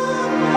Oh.